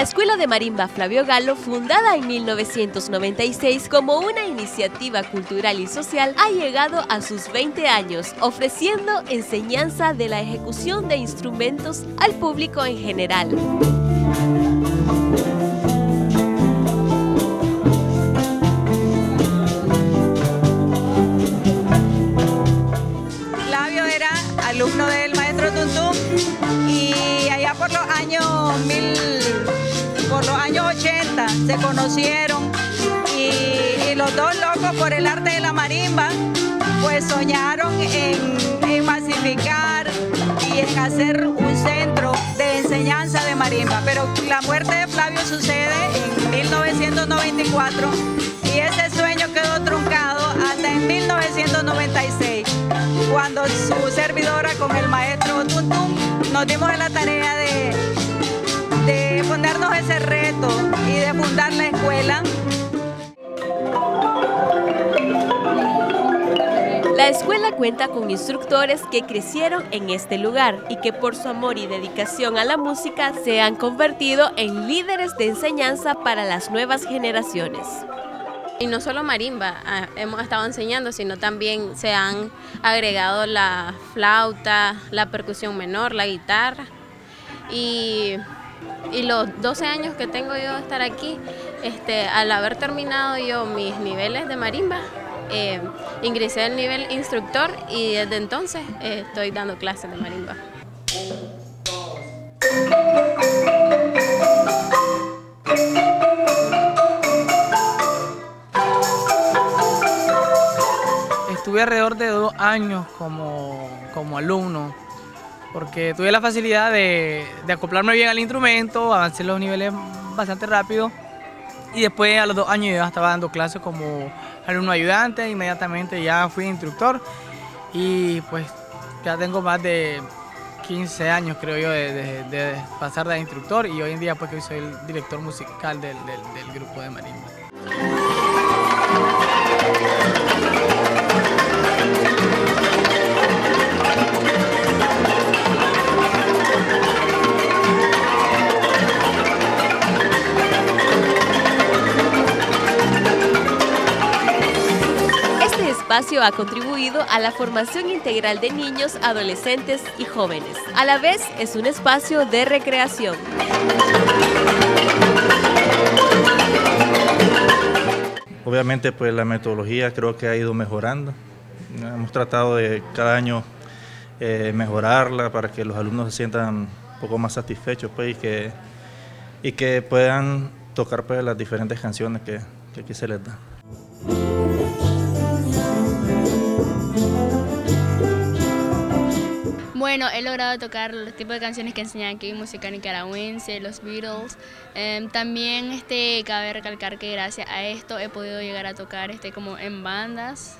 La Escuela de Marimba Flavio Galo, fundada en 1996 como una iniciativa cultural y social, ha llegado a sus 20 años, ofreciendo enseñanza de la ejecución de instrumentos al público en general. por los años 80 se conocieron y, los dos locos por el arte de la marimba, pues soñaron en, en masificar y en hacer un centro de enseñanza de marimba. Pero la muerte de Flavio sucede en 1994 y ese sueño quedó truncado hasta en 1996, cuando su servidora con el maestro Tuntum nos dimos a la tarea de la escuela. La escuela cuenta con instructores que crecieron en este lugar y que por su amor y dedicación a la música se han convertido en líderes de enseñanza para las nuevas generaciones. Y no solo marimba ah, hemos estado enseñando, sino también se han agregado la flauta, la percusión menor, la guitarra. Y, y los 12 años que tengo yo de estar aquí, este, al haber terminado yo mis niveles de marimba, eh, ingresé al nivel instructor y desde entonces eh, estoy dando clases de marimba. Estuve alrededor de dos años como, como alumno, porque tuve la facilidad de, de acoplarme bien al instrumento, avancé los niveles bastante rápido y después a los dos años ya estaba dando clases como alumno ayudante, inmediatamente ya fui instructor y pues ya tengo más de 15 años creo yo de, de- pasar de instructor y hoy en día pues que soy el director musical del, del- del grupo de marimba. Espacio ha contribuido a la formación integral de niños, adolescentes y jóvenes. A la vez es un espacio de recreación. Obviamente pues la metodología creo que ha ido mejorando. Hemos tratado de cada año eh, mejorarla para que los alumnos se sientan un poco más satisfechos pues, y, que, y que puedan tocar pues, las diferentes canciones que, que aquí se les da. Bueno, he logrado tocar los tipos de canciones que enseñan aquí, música nicaragüense, los Beatles. Em, también este, cabe recalcar que gracias a esto he podido llegar a tocar este, como en bandas,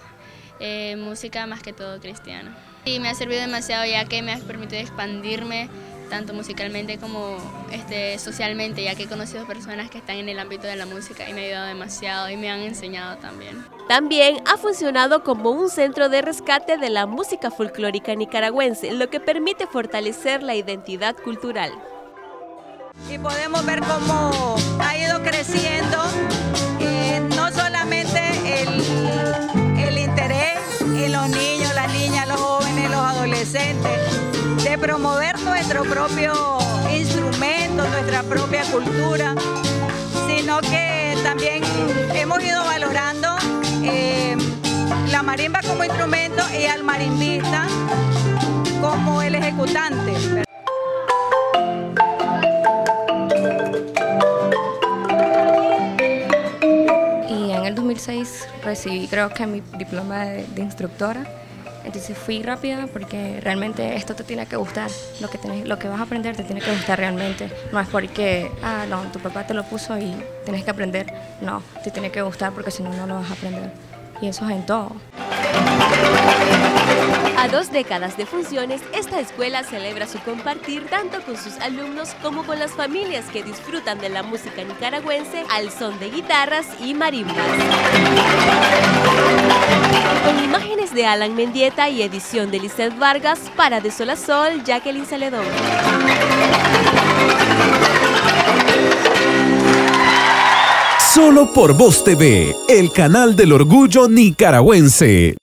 eh, música más que todo cristiana. Y me ha servido demasiado ya que me ha permitido expandirme tanto musicalmente como este, socialmente, ya que he conocido personas que están en el ámbito de la música y me ha ayudado demasiado y me han enseñado también. También ha funcionado como un centro de rescate de la música folclórica nicaragüense, lo que permite fortalecer la identidad cultural. y podemos ver cómo ha ido creciendo eh, no solamente el, el interés en los niños, las niñas, los jóvenes, los adolescentes, de promover nuestro propio instrumento, nuestra propia cultura, sino que también hemos ido valorando eh, la marimba como instrumento y al marimbista como el ejecutante. Y en el 2006 recibí creo que mi diploma de, de instructora. Entonces fui rápida porque realmente esto te tiene que gustar. Lo que, tenés- lo que vas a aprender te tiene que gustar realmente. No es porque, ah, no, tu papá te lo puso y tienes que aprender. No, te tiene que gustar porque si no, no lo vas a aprender. Y eso es en todo. A dos décadas de funciones, esta escuela celebra su compartir tanto con sus alumnos como con las familias que disfrutan de la música nicaragüense al son de guitarras y marimbas. Con imágenes de Alan Mendieta y edición de Lizeth Vargas para De Sol a Sol, Jacqueline Saledón. Solo por Voz TV, el canal del orgullo nicaragüense.